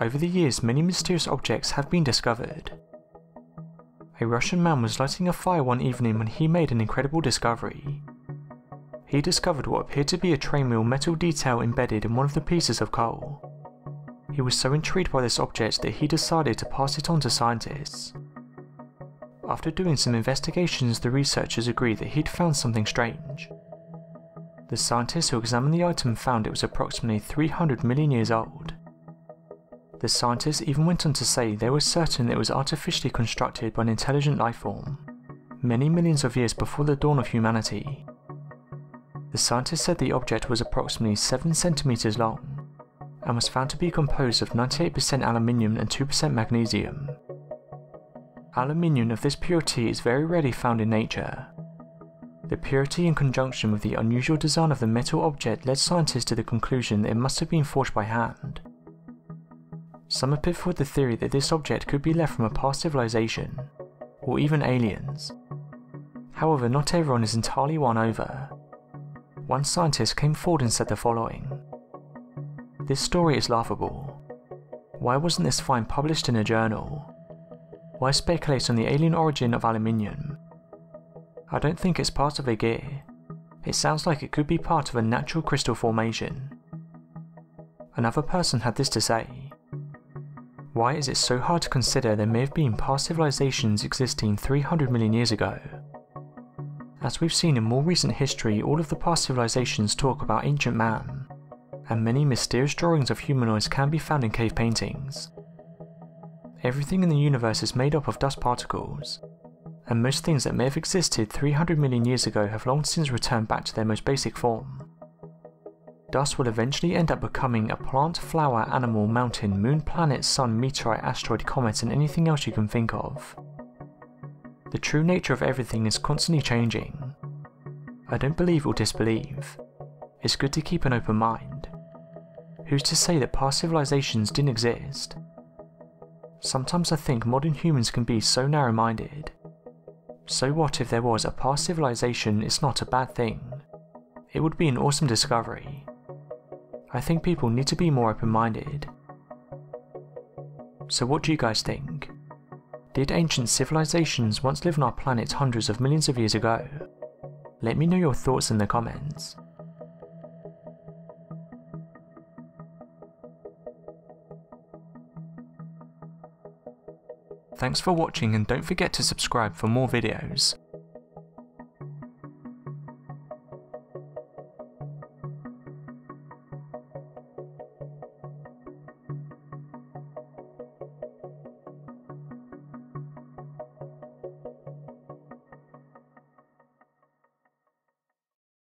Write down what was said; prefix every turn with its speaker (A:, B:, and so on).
A: Over the years, many mysterious objects have been discovered. A Russian man was lighting a fire one evening when he made an incredible discovery. He discovered what appeared to be a train wheel metal detail embedded in one of the pieces of coal. He was so intrigued by this object that he decided to pass it on to scientists. After doing some investigations, the researchers agreed that he'd found something strange. The scientists who examined the item found it was approximately 300 million years old. The scientists even went on to say they were certain it was artificially constructed by an intelligent life form, many millions of years before the dawn of humanity. The scientists said the object was approximately 7 centimeters long and was found to be composed of 98% aluminium and 2% magnesium. Aluminium of this purity is very rarely found in nature. The purity in conjunction with the unusual design of the metal object led scientists to the conclusion that it must have been forged by hand. Some have put forward the theory that this object could be left from a past civilization, or even aliens. However, not everyone is entirely won over. One scientist came forward and said the following. This story is laughable. Why wasn't this find published in a journal? Why speculate on the alien origin of aluminium? I don't think it's part of a gear. It sounds like it could be part of a natural crystal formation. Another person had this to say. Why is it so hard to consider there may have been past civilizations existing 300 million years ago? As we've seen in more recent history, all of the past civilizations talk about ancient man, and many mysterious drawings of humanoids can be found in cave paintings. Everything in the universe is made up of dust particles, and most things that may have existed 300 million years ago have long since returned back to their most basic form. Dust will eventually end up becoming a plant, flower, animal, mountain, moon, planet, sun, meteorite, asteroid, comet, and anything else you can think of. The true nature of everything is constantly changing. I don't believe or disbelieve. It's good to keep an open mind. Who's to say that past civilizations didn't exist? Sometimes I think modern humans can be so narrow-minded. So what if there was a past civilization it's not a bad thing? It would be an awesome discovery. I think people need to be more open-minded. So what do you guys think? Did ancient civilizations once live on our planet hundreds of millions of years ago? Let me know your thoughts in the comments. Thanks for watching and don't forget to subscribe for more videos.